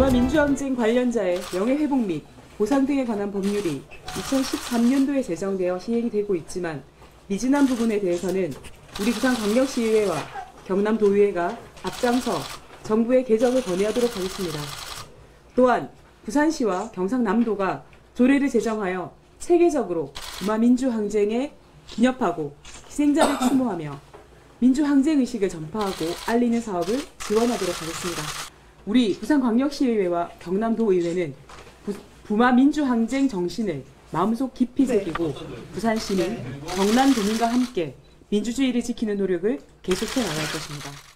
부마 민주항쟁 관련자의 명예회복 및 보상 등에 관한 법률이 2013년도에 제정되어 시행이 되고 있지만 미진한 부분에 대해서는 우리 부산광역시의회와 경남도의회가 앞장서 정부의 개정을 건의하도록 하겠습니다. 또한 부산시와 경상남도가 조례를 제정하여 체계적으로 부마 민주항쟁에 기념하고 희생자를 추모하며 민주항쟁 의식을 전파하고 알리는 사업을 지원하도록 하겠습니다. 우리 부산광역시의회와 경남도의회는 부, 부마 민주항쟁 정신을 마음속 깊이 새기고 부산 시민, 경남 도민과 함께 민주주의를 지키는 노력을 계속해 나갈 것입니다.